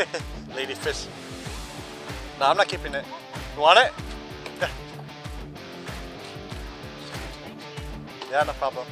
Lady fish. No, I'm not keeping it. You want it? Yeah. Yeah, no problem.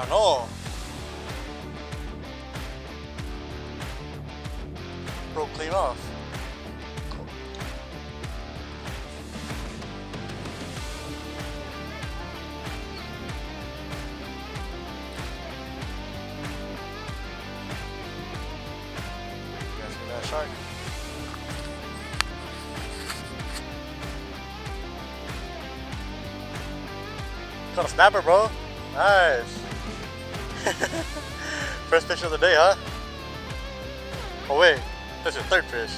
Ah, I know. Broke clean off. Got a snapper, bro. Nice. First fish of the day, huh? Oh wait, that's your third fish.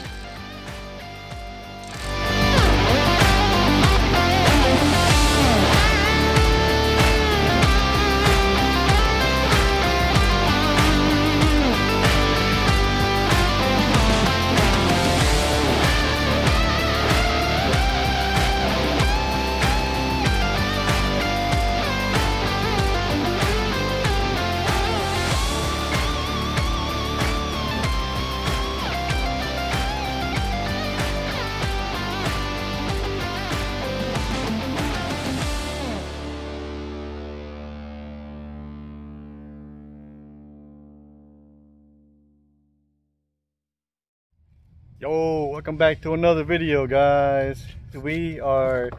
Welcome back to another video, guys. We are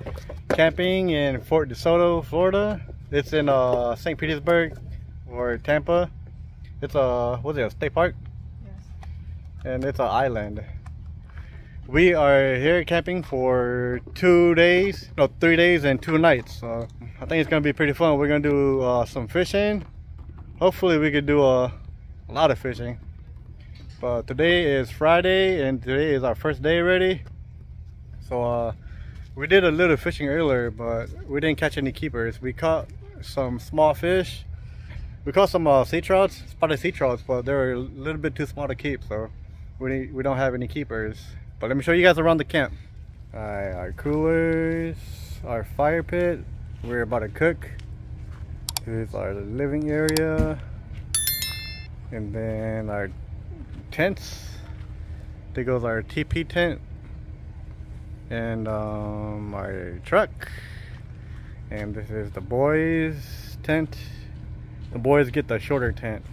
camping in Fort DeSoto, Florida. It's in uh, St. Petersburg or Tampa. It's a what's it? A state park, Yes. and it's an island. We are here camping for two days, no, three days and two nights. So I think it's gonna be pretty fun. We're gonna do uh, some fishing. Hopefully, we could do a, a lot of fishing. But today is Friday and today is our first day already. So uh, we did a little fishing earlier, but we didn't catch any keepers. We caught some small fish. We caught some uh, sea trouts, spotted sea trouts, but they were a little bit too small to keep, so we we don't have any keepers. But let me show you guys around the camp. Alright, our coolers, our fire pit. We're about to cook. Here's our living area, and then our tents. There goes our TP tent and um, our truck. And this is the boys' tent. The boys get the shorter tent.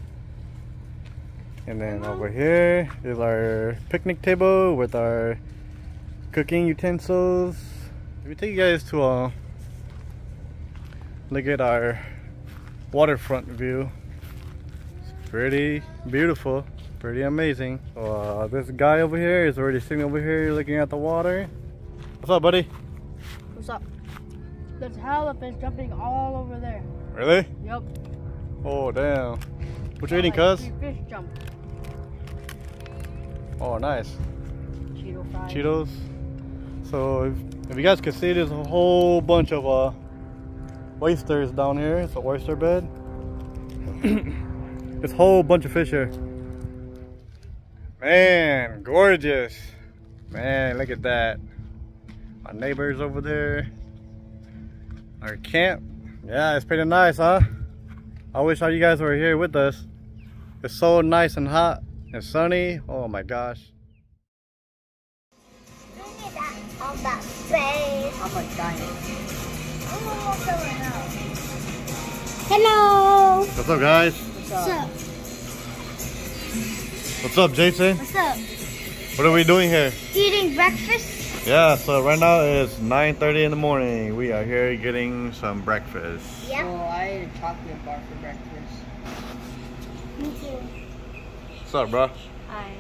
And then over here is our picnic table with our cooking utensils. Let me take you guys to a look at our waterfront view. It's pretty beautiful pretty amazing. So, uh, this guy over here is already sitting over here looking at the water. What's up, buddy? What's up? There's halibut jumping all over there. Really? Yep. Oh, damn. What you eating, like cuz? Fish jump. Oh, nice. Cheeto fries. Cheetos. So, if, if you guys can see, there's a whole bunch of uh, oysters down here. It's an oyster bed. this whole bunch of fish here. Man, gorgeous. Man, look at that. My neighbors over there. Our camp. Yeah, it's pretty nice, huh? I wish all you guys were here with us. It's so nice and hot and sunny. Oh my gosh. Look at that on that face. I'm like dying. I'm gonna walk over now. Hello. What's up, guys? What's What's up? Up? What's up, Jason? What's up? What are we doing here? Eating breakfast? Yeah, so right now it's 9.30 in the morning. We are here getting some breakfast. Yeah. Oh, I ate a chocolate bar for breakfast. Me too. What's up, bro? Hi.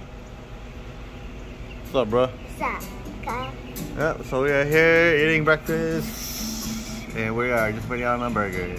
What's up, bro? What's up? Okay. Yeah, so we are here eating breakfast. And we are just waiting on a burger.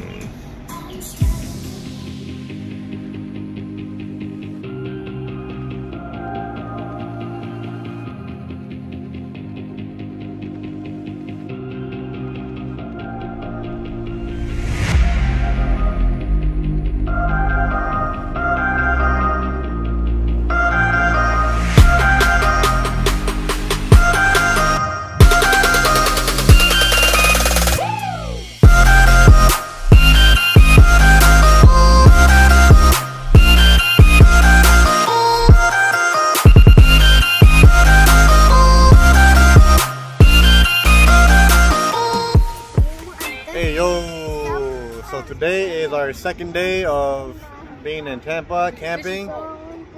Second day of being in Tampa camping.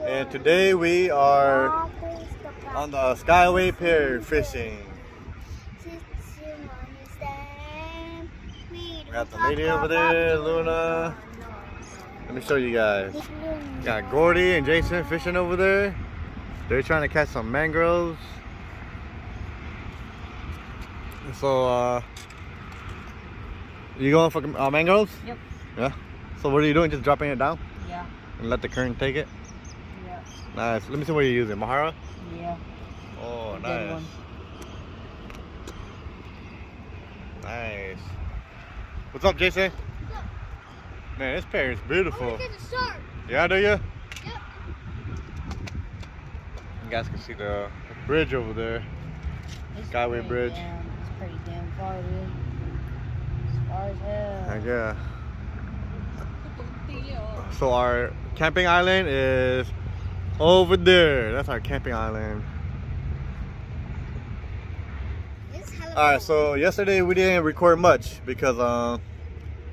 And today we are on the Skyway Pier fishing. We got the lady over there, Luna. Let me show you guys. Got Gordy and Jason fishing over there. They're trying to catch some mangroves. So, uh, you going for uh, mangroves? Yep. Yeah. So what are you doing? Just dropping it down Yeah. and let the current take it? Yeah. Nice. Let me see what you're using. Mahara? Yeah. Oh, Good nice. one. Nice. What's up, Jason? Man, this pair is beautiful. Yeah, do you? Yep. You guys can see the bridge over there. It's Skyway Bridge. Damn, it's pretty damn far, dude. As far as hell. Yeah. So our camping island is over there. That's our camping island. All right, so yesterday we didn't record much because uh,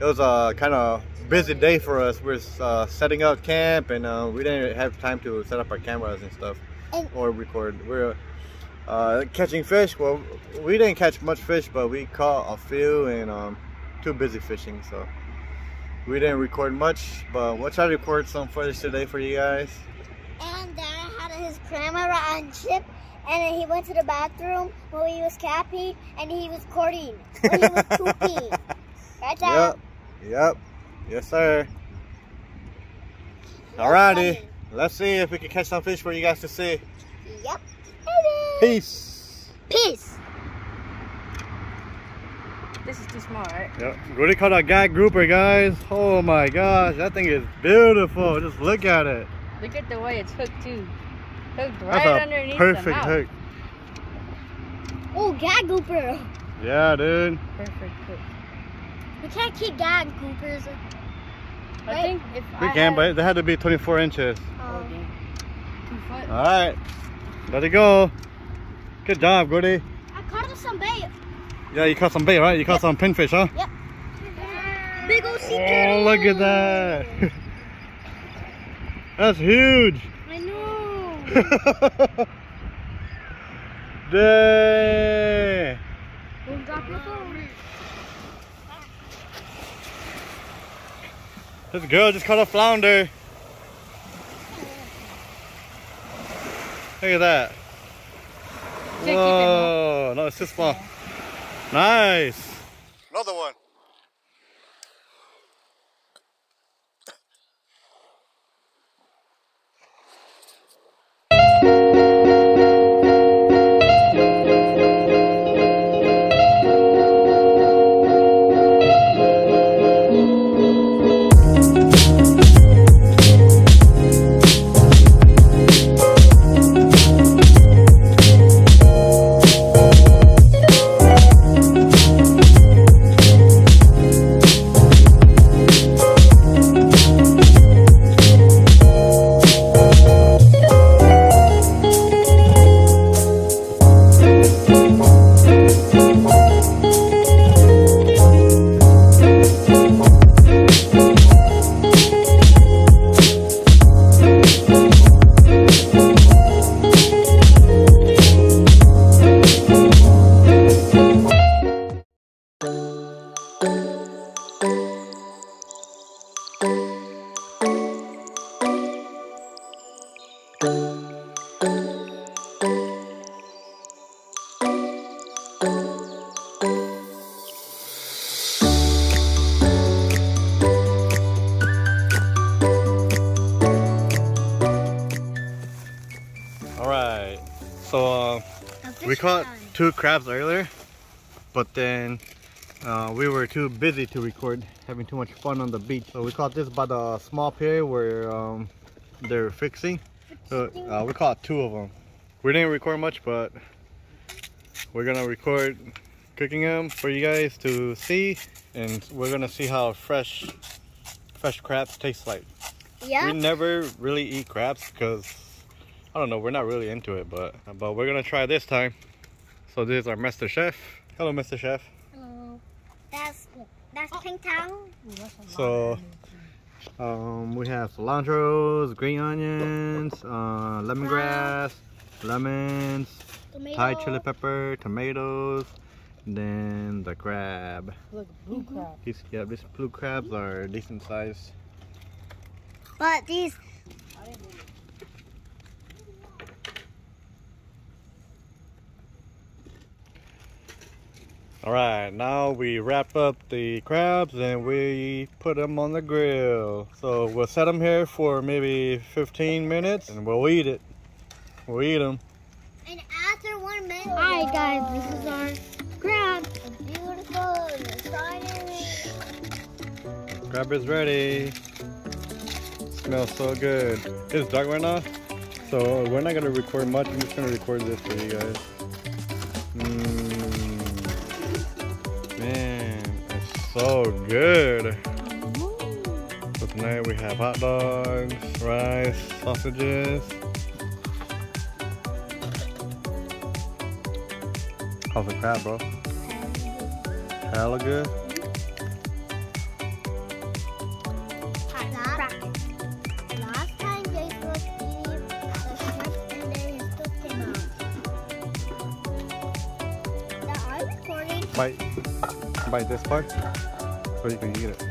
it was a kind of busy day for us. We're uh, setting up camp and uh, we didn't have time to set up our cameras and stuff And- or record. We're uh, catching fish. Well, we didn't catch much fish, but we caught a few and um, too busy fishing, so we didn't record much. But we'll try to record some footage today for you guys. And Dad had his camera on chip, and then he went to the bathroom while he was capping, and he was courting. While he was pooping. Right, Dad? Yep. Yep. Yes, sir. Alrighty. Let's see if we can catch some fish for you guys to see. Yep. Peace. Peace. This is too small, right? Yep. Really call that gag grouper, guys. Oh my gosh, that thing is beautiful. Just look at it. Look at the way it's hooked too. Hooked That's right a underneath the perfect hook. Oh, gag grouper. Yeah, dude. Perfect hook. We can't keep gag groupers. I Right. think if We I can, had, but they had to be 24 inches. Oh, damn. Two foot. All right. Let it go. Good job, Gordy. I caught him some bait. Yeah, you caught some bait, right? You caught some pinfish, huh? Yep. Big old sea Oh, look at that. That's huge. I know. Dang. Don't drop your phone. This girl just caught a flounder. Look at that. Whoa, no, it's too small. Nice. Another one. Two crabs earlier, but then uh, we were too busy to record, having too much fun on the beach. So we caught this by the small pier where um, they're fixing. So uh, we caught two of them. We didn't record much, but we're gonna record cooking them for you guys to see, and we're gonna see how fresh fresh crabs taste like. Yeah. We never really eat crabs because I don't know, we're not really into it, but but we're gonna try this time. So this is our master chef. Hello, master Chef. Hello. That's that's pink towel. Ooh, that's a lot So- Um, we have cilantro, green onions, uh, lemongrass, lemons, Tomato. Thai chili pepper, tomatoes, then the crab. Look, blue crab. These, yeah, these blue crabs are decent size. But these All right, now we wrap up the crabs and we put them on the grill. So we'll set them here for maybe 15 minutes and we'll eat it. We'll eat them. and after one minute. Alright guys, this is our crab. It's beautiful. and It's finally. Crab is ready. Smells so good. It's dark right now, so we're not gonna record much. I'm just gonna record this for you guys. Mmm. So good. So tonight we have hot dogs, rice, sausages. How's the crab, bro? Hella good. Last time Jason was eating the shrimp and then his tooth came out. Now I'm recording. Bite, bite this part, so you can eat it.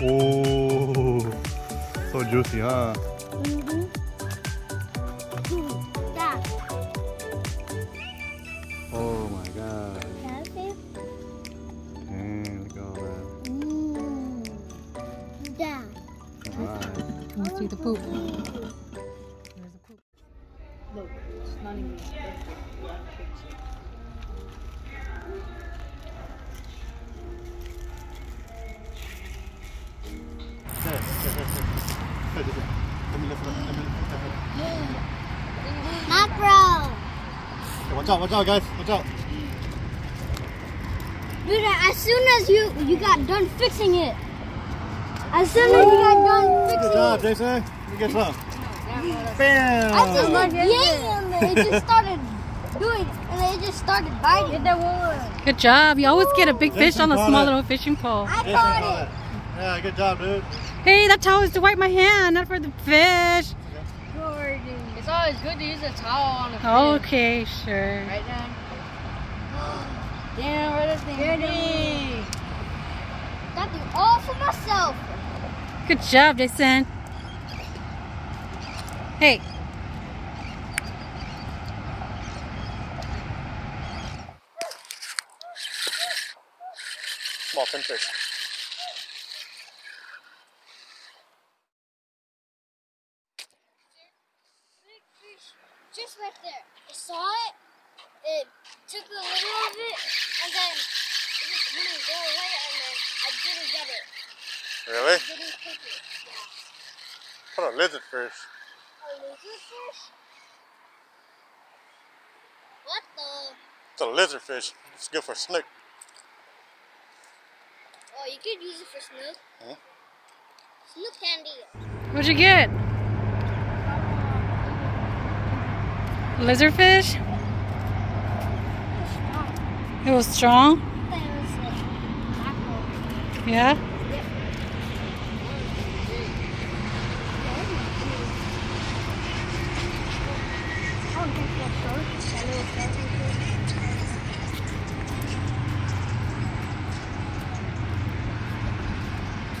Oh, so juicy, huh? Macro. Watch out, watch out, guys. Watch out. Dude, as soon as you you got done fixing it, as soon as you got done fixing Good job, Jason. You get some. Bam! I just like yay and it just started doing, and they just started biting. Get that one. Good job. You always get a big fish on a small it. little fishing pole. I Jason caught caught it. Yeah, good job, dude. Hey, that towel is to wipe my hand, not for the fish. It's always good to use a towel on a fish. Okay, sure. Right now. Damn, what is thing? Got the all for myself. Good job, Jason. Hey, Small pinfish. Big fish just right there. I saw it. It took a little of it, and then it just wouldn't go away, and then I didn't get it. Really? Didn't take it. Yeah. What a lizard fish. A lizard fish? What the? It's a lizard fish. It's good for snook. Oh, you could use it for snook. Huh? Snook candy. what'd you get? Lizardfish? It was strong? It was like. Yeah? I don't think that's short. That little skeleton fish.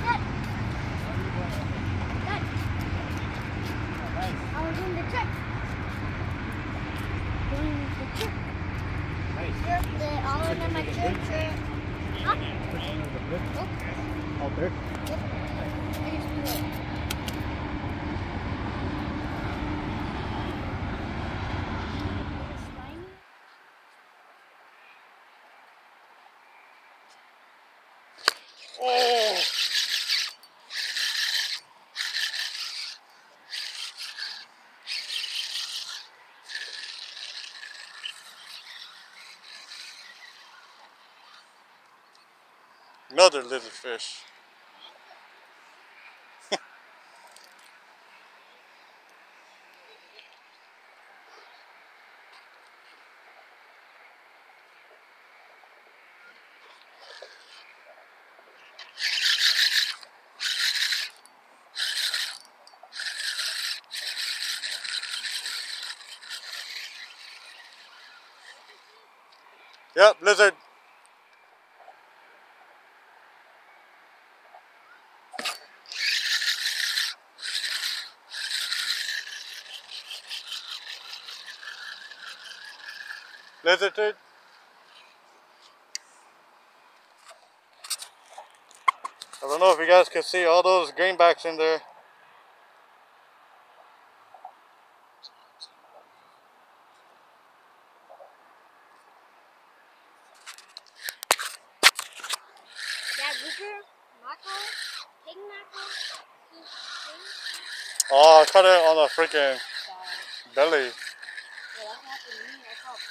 Dad. Dad. I was doing the trick. Doing the trick. Yep, the all in my trick. trick. Huh? Out there. Yep. I just do it. Slimy? Oh! Another lizard fish. Yep, lizard. Lizard dude. I don't know if you guys can see all those greenbacks in there. That grouper, mackerel, king mackerel, king, king. Oh, I caught it on the freaking belly. Yeah, that's happened to me. I caught,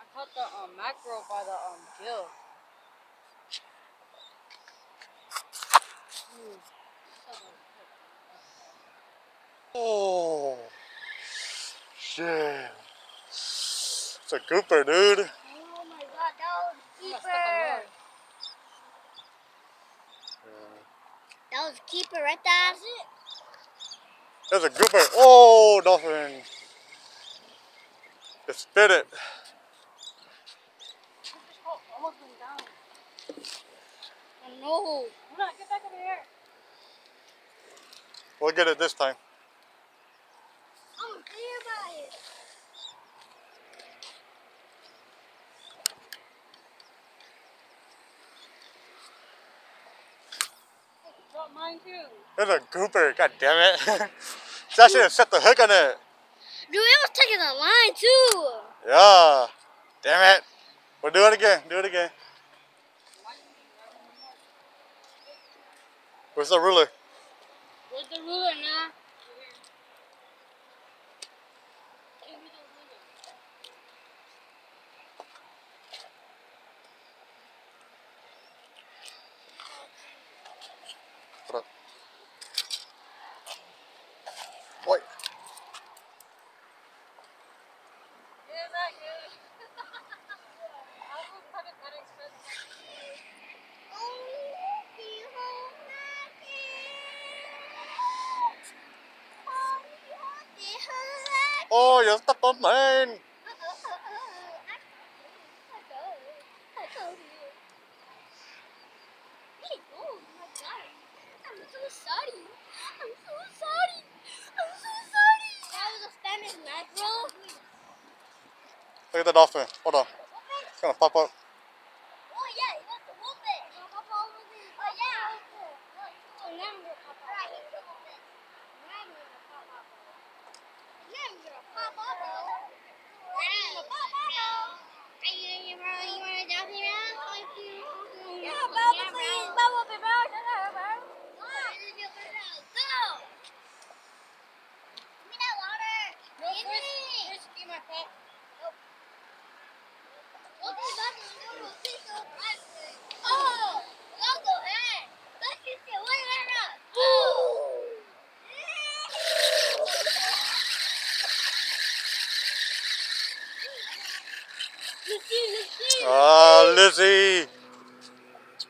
I caught the um, mackerel by the um, gill. Oh, shit. It's a gooper, dude. Oh my god, that was Yeah, keeper. That was keeper right there. There's a gooper. Oh, dolphin. It spit it. Almost went down. Oh no. Hold on, get back over here. We'll get it this time. I'm clear about it. Drop mine too. There's a gooper. God damn it. See, I should have set the hook on it. Dude, it was taking the line too. Yeah. Damn it. We'll do it again. Do it again. Where's the ruler? Where's the ruler now? Give me the ruler. Hold up. Wait. Is that good? I was kind of that expensive. Oh, you're stuck on mine. I'm so sorry. I'm so sorry. I'm so sorry. That was a Spanish mackerel. Look at the dolphin. Hold on. It's gonna pop up. Oh yeah, he wants to whoop it. Oh yeah. Oh, now I'm gonna pop up. Right, he's gonna whoop it. Now I'm gonna pop up. Now I'm gonna pop up. Now I'm gonna pop up. Are you gonna bro? You wanna jump me around? Yeah, Bubba, please. Bubba, be bro. Shut up, bro. Come on. Go. Give me that water. No, Give first, me. first be my pet. Oh, I'll go ahead. Let's just get one right now. Oh. Let's see, let's see. Ah, Lizzie.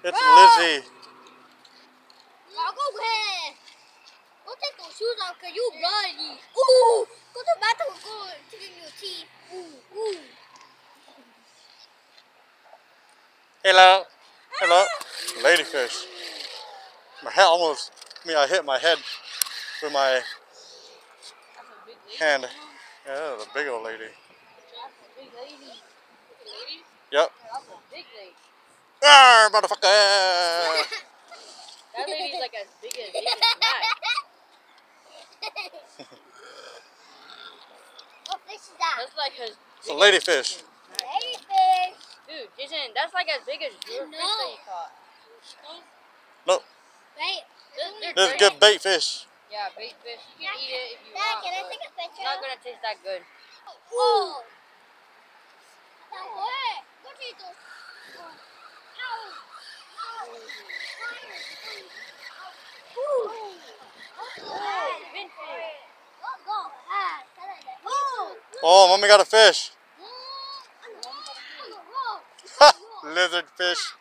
It's Bro. Lizzie. I'll go ahead. Go take those shoes off because you bloody. Ooh. Go to the bathroom. Go clean your teeth. Ooh, ooh. Hello. Ah! Hello. Ladyfish. My head almost, I mean, I hit my head with my That's a big lady. hand. Yeah, that was a big old lady. That's a big lady. Lady? Yep. That's a big lady. Ah, motherfucker. That lady's like as big as big as What fish is that? That's like as It's a ladyfish. Ladyfish. Dude, Jason, that's like as big as your fish that you caught. No, Right. They're, they're this is good bait fish. Yeah, bait fish. You can eat it if you Dad, want. can I take a It's not gonna taste that good. Oh. That hurt. Go to those. Ow. Ow. Fin fish. Oh, mommy got a fish. Lizard fish.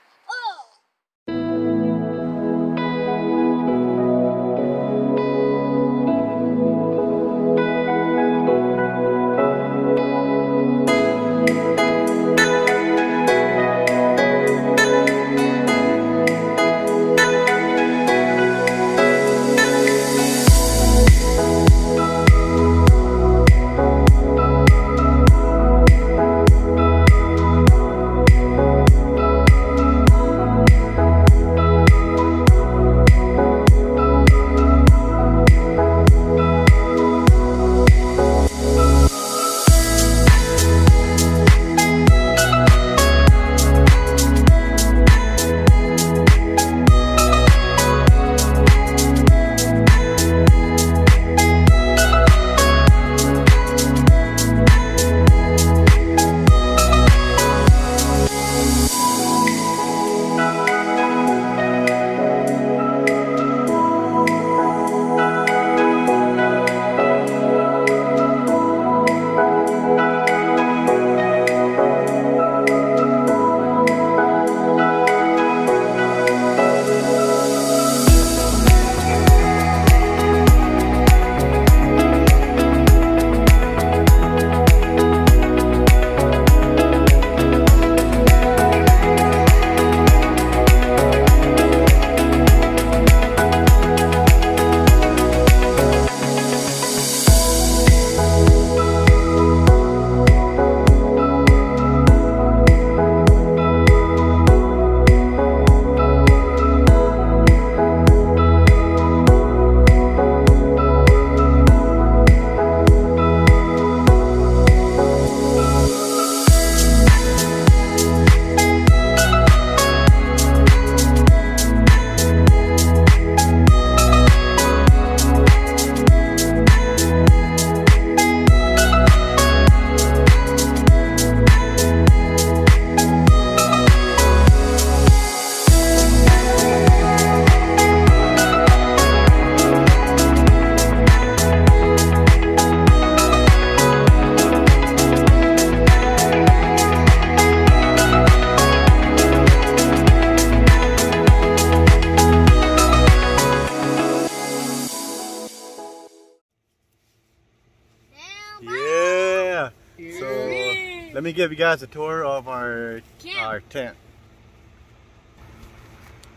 Let me give you guys a tour of our Camp. our tent.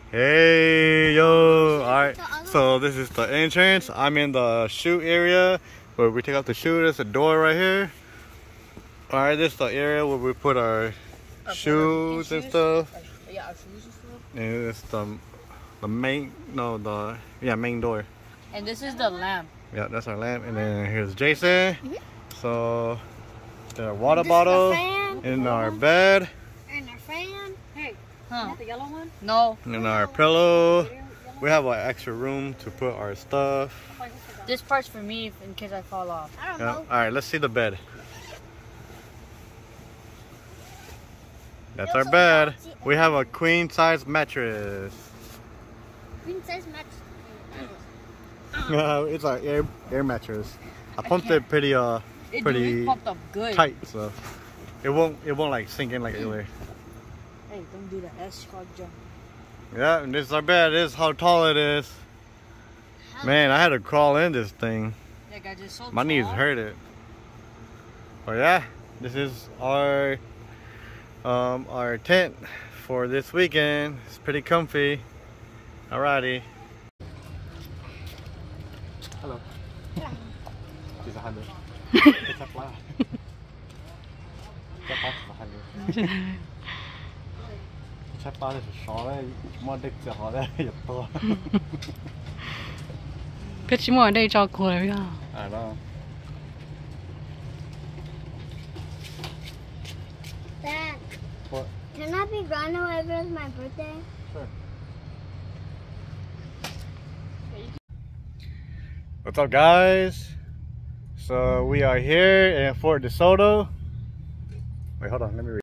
Hey yo! Alright, so this is the entrance. I'm in the shoot area where we take off the shoe. There's a door right here. Alright, this is the area where we put our Our shoes and shoes? stuff. Our- Yeah, our shoes and stuff. And it's the the main no the yeah main door. And this is the lamp. Yeah, that's our lamp. And then here's Jason. Mm-hmm. So the water This bottle fan. in our bed And our fan. Hey, Huh? the yellow one? No. and our pillow. We have an extra room to put our stuff. This part's for me in case I fall off. I don't Yeah. know. All right, let's see the bed. That's our bed. We have a queen size mattress. Queen size match. it's our air air mattress. I pumped it pretty uh It Pretty really pumped up good. tight, so it won't it won't like sink in like earlier. Hey, don't do the S squad jump. Yeah, and this is our bed. This is how tall it is. Man, I had to crawl in this thing. Yeah, guys, it's so My knees hurt it. But yeah, this is our um, our tent for this weekend. It's pretty comfy. Alrighty. Can I be gone whenever it's my birthday? Sure. What's up, guys? So we are here in Fort DeSoto. Wait, hold on. Let me read.